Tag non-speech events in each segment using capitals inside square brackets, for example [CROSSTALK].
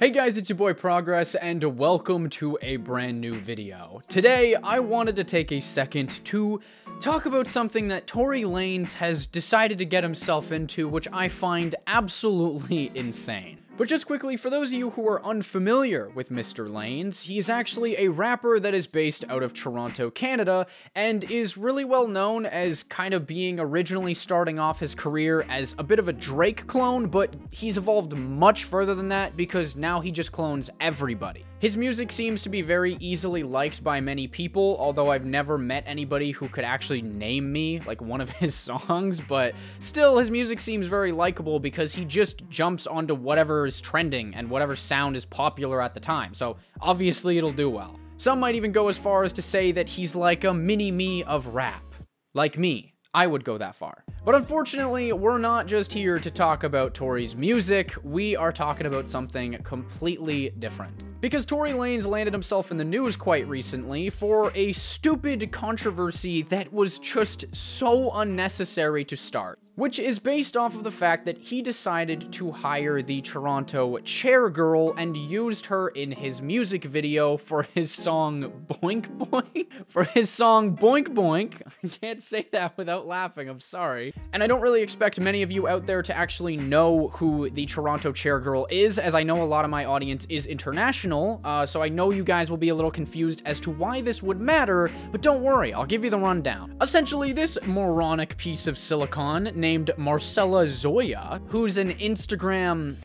Hey guys, it's your boy Progress, and welcome to a brand new video. Today, I wanted to take a second to talk about something that Tory Lanez has decided to get himself into, which I find absolutely [LAUGHS] insane. But just quickly, for those of you who are unfamiliar with Mr. Lanez, he's actually a rapper that is based out of Toronto, Canada, and is really well known as kind of being originally starting off his career as a bit of a Drake clone, but he's evolved much further than that because now he just clones everybody. His music seems to be very easily liked by many people, although I've never met anybody who could actually name me like one of [LAUGHS] his songs, but still his music seems very likable because he just jumps onto whatever is trending and whatever sound is popular at the time, so obviously it'll do well. Some might even go as far as to say that he's like a mini-me of rap. Like me. I would go that far. But unfortunately, we're not just here to talk about Tory's music, we are talking about something completely different. Because Tory Lanez landed himself in the news quite recently for a stupid controversy that was just so unnecessary to start which is based off of the fact that he decided to hire the Toronto chair girl and used her in his music video for his song Boink Boink. [LAUGHS] For his song Boink Boink. [LAUGHS] I can't say that without laughing, I'm sorry. And I don't really expect many of you out there to actually know who the Toronto chair girl is, as I know a lot of my audience is international, uh, so I know you guys will be a little confused as to why this would matter, but don't worry, I'll give you the rundown. Essentially, this moronic piece of silicon named named Marcella Zoia, who's an Instagram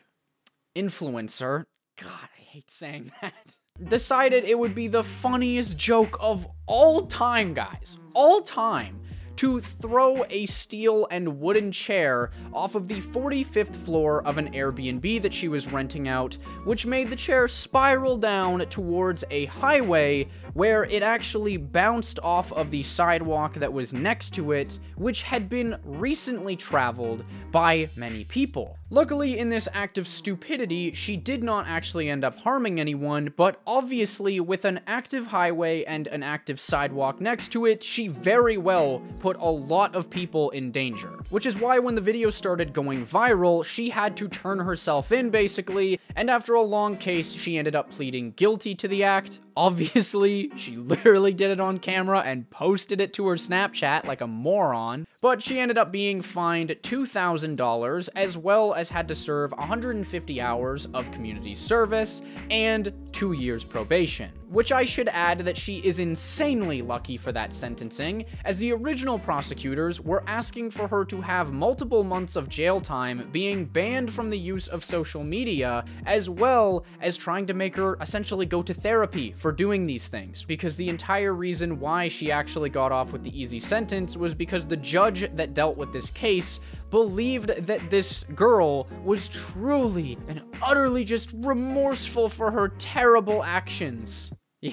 influencer. God, I hate saying that. Decided it would be the funniest joke of all time, guys. All time to throw a steel and wooden chair off of the 45th floor of an Airbnb that she was renting out, which made the chair spiral down towards a highway where it actually bounced off of the sidewalk that was next to it, which had been recently traveled by many people. Luckily, in this act of stupidity, she did not actually end up harming anyone, but obviously, with an active highway and an active sidewalk next to it, she very well put a lot of people in danger. Which is why when the video started going viral, she had to turn herself in basically, and after a long case, she ended up pleading guilty to the act. Obviously, she literally did it on camera and posted it to her Snapchat like a moron, but she ended up being fined $2,000 as well as had to serve 150 hours of community service and two years probation. Which I should add that she is insanely lucky for that sentencing, as the original prosecutors were asking for her to have multiple months of jail time being banned from the use of social media, as well as trying to make her essentially go to therapy for doing these things. Because the entire reason why she actually got off with the easy sentence was because the judge that dealt with this case believed that this girl was truly and utterly just remorseful for her terrible actions.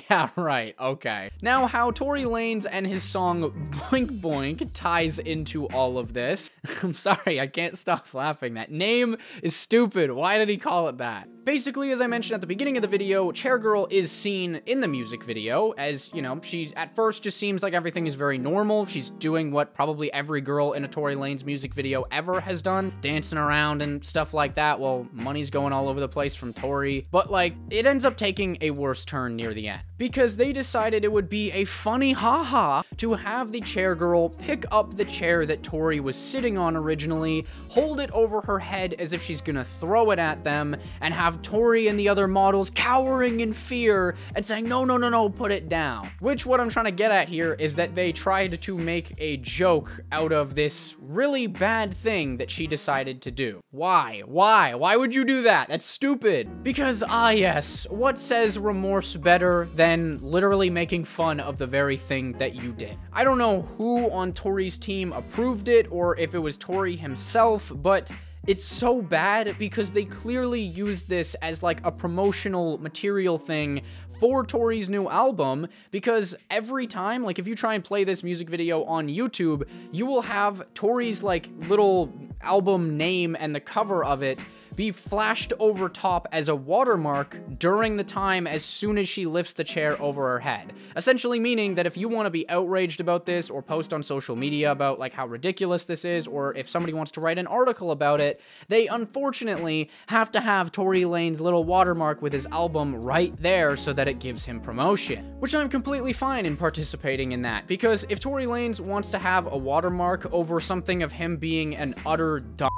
Yeah, [LAUGHS] right, okay. Now, how Tory Lanez and his song Boink Boink ties into all of this. [LAUGHS] I'm sorry, I can't stop laughing. That name is stupid. Why did he call it that? Basically, as I mentioned at the beginning of the video, Chair Girl is seen in the music video as, you know, she at first just seems like everything is very normal. She's doing what probably every girl in a Tory Lanez music video ever has done, dancing around and stuff like that. Well, money's going all over the place from Tory. but like, it ends up taking a worse turn near the end because they decided it would be a funny haha to have the chair girl pick up the chair that Tory was sitting on originally, hold it over her head as if she's gonna throw it at them, and have Tory and the other models cowering in fear and saying, no, no, no, no, put it down. Which what I'm trying to get at here is that they tried to make a joke out of this really bad thing that she decided to do. Why? Why? Why would you do that? That's stupid. Because, ah yes, what says remorse better than literally making fun of the very thing that you did? I don't know who on Tory's team approved it or if it was Tory himself, but it's so bad because they clearly use this as like a promotional material thing for Tory's new album because every time, like if you try and play this music video on YouTube, you will have Tory's like little album name and the cover of it be flashed over top as a watermark during the time as soon as she lifts the chair over her head. Essentially meaning that if you want to be outraged about this or post on social media about like how ridiculous this is, or if somebody wants to write an article about it, they unfortunately have to have Tory Lanez little watermark with his album right there so that it gives him promotion. Which I'm completely fine in participating in that, because if Tory Lanez wants to have a watermark over something of him being an utter dumb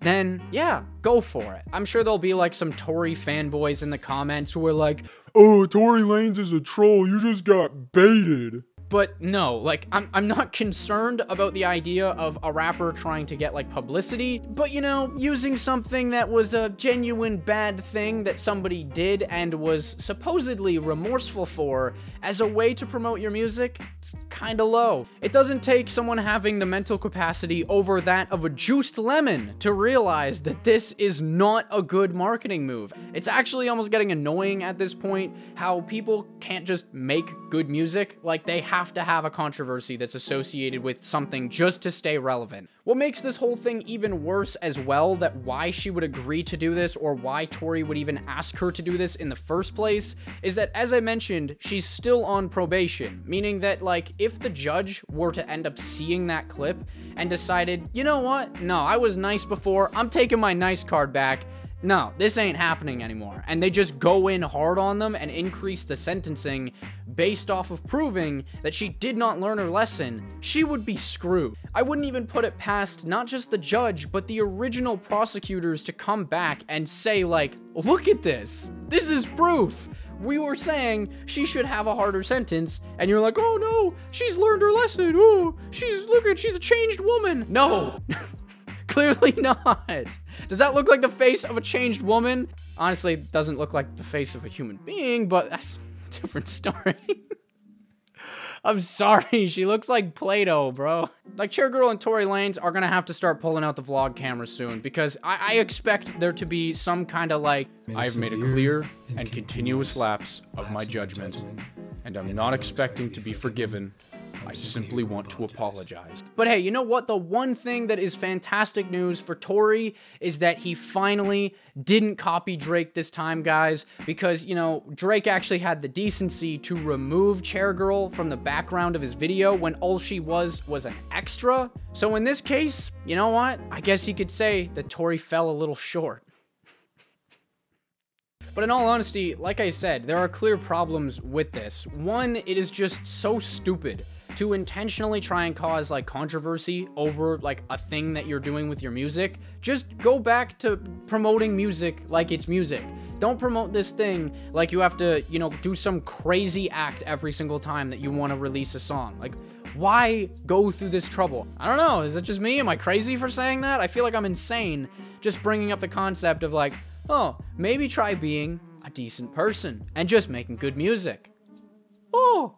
then yeah, go for it. I'm sure there'll be like some Tory fanboys in the comments who are like, Oh, Tory Lanez is a troll, you just got baited. But no, like, I'm, I'm not concerned about the idea of a rapper trying to get, like, publicity, but, you know, using something that was a genuine bad thing that somebody did and was supposedly remorseful for as a way to promote your music, it's kinda low. It doesn't take someone having the mental capacity over that of a juiced lemon to realize that this is not a good marketing move. It's actually almost getting annoying at this point how people can't just make good music, like, they have have to have a controversy that's associated with something just to stay relevant. What makes this whole thing even worse as well, that why she would agree to do this or why Tory would even ask her to do this in the first place, is that as I mentioned, she's still on probation, meaning that like if the judge were to end up seeing that clip and decided, you know what, no, I was nice before, I'm taking my nice card back, no, this ain't happening anymore. And they just go in hard on them and increase the sentencing based off of proving that she did not learn her lesson. She would be screwed. I wouldn't even put it past not just the judge, but the original prosecutors to come back and say, like, look at this. This is proof we were saying she should have a harder sentence, and you're like, oh no, she's learned her lesson. Oh, she's, look at, she's a changed woman. No. [LAUGHS] Clearly not. Does that look like the face of a changed woman? Honestly, it doesn't look like the face of a human being, but that's a different story. [LAUGHS] I'm sorry, she looks like Play-Doh, bro. Like, Chairgirl and Tory Lanez are gonna have to start pulling out the vlog camera soon, because I, I expect there to be some kind of like, I've made a clear and continuous lapse of my judgment, and I'm not expecting to be forgiven I simply want to apologize. But hey, you know what? The one thing that is fantastic news for Tory is that he finally didn't copy Drake this time, guys, because, you know, Drake actually had the decency to remove Chairgirl from the background of his video when all she was was an extra. So in this case, you know what? I guess you could say that Tory fell a little short. But in all honesty, like I said, there are clear problems with this. One, it is just so stupid to intentionally try and cause like controversy over like a thing that you're doing with your music, just go back to promoting music like it's music. Don't promote this thing like you have to, you know, do some crazy act every single time that you want to release a song. Like, why go through this trouble? I don't know. Is it just me? Am I crazy for saying that? I feel like I'm insane just bringing up the concept of like, oh, maybe try being a decent person and just making good music. Oh,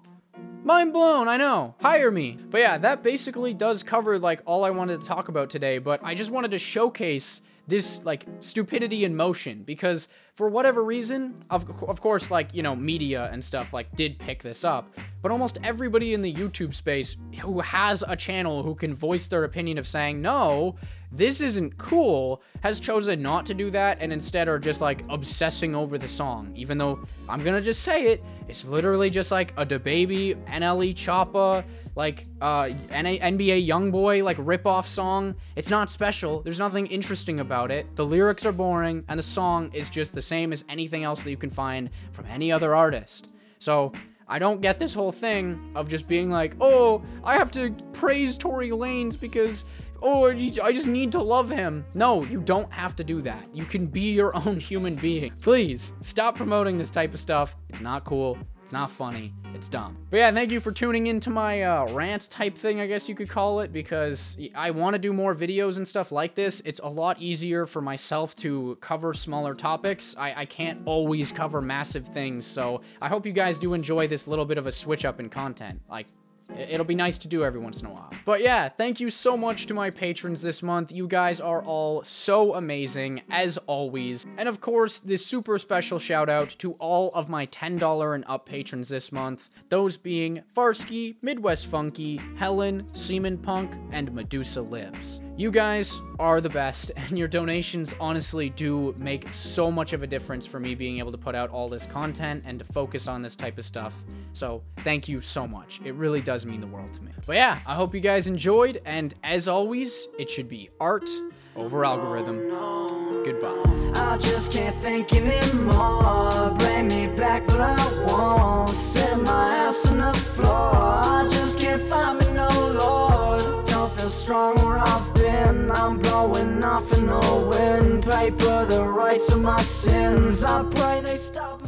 Mind blown, I know. Hire me. But yeah, that basically does cover like all I wanted to talk about today, but I just wanted to showcase this like stupidity in motion because for whatever reason of, of course like you know media and stuff like did pick this up but almost everybody in the youtube space who has a channel who can voice their opinion of saying no this isn't cool has chosen not to do that and instead are just like obsessing over the song even though i'm gonna just say it it's literally just like a DaBaby nle choppa like uh NBA YoungBoy like rip-off song. It's not special. There's nothing interesting about it. The lyrics are boring and the song is just the same as anything else that you can find from any other artist. So, I don't get this whole thing of just being like, "Oh, I have to praise Tory Lanez because oh, I just need to love him. No, you don't have to do that. You can be your [LAUGHS] own human being. Please, stop promoting this type of stuff. It's not cool. It's not funny. It's dumb. But yeah, thank you for tuning into my uh, rant type thing, I guess you could call it, because I want to do more videos and stuff like this. It's a lot easier for myself to cover smaller topics. I, I can't always cover massive things, so I hope you guys do enjoy this little bit of a switch up in content. Like, It'll be nice to do every once in a while. But yeah, thank you so much to my patrons this month. You guys are all so amazing, as always. And of course, this super special shout out to all of my $10 and up patrons this month. Those being Farski, Midwest Funky, Helen, Seman Punk, and Medusa Lives. You guys are the best, [LAUGHS] and your donations honestly do make so much of a difference for me being able to put out all this content and to focus on this type of stuff. So, thank you so much. It really does mean the world to me. But yeah, I hope you guys enjoyed, and as always, it should be art over algorithm. Goodbye. I just can't think anymore. Bring me back, but I won't. Set my ass on the floor. I just can't find me no Lord. Don't feel strong where I've been. I'm blowing off in the wind. Paper the rights of my sins. I pray they stop.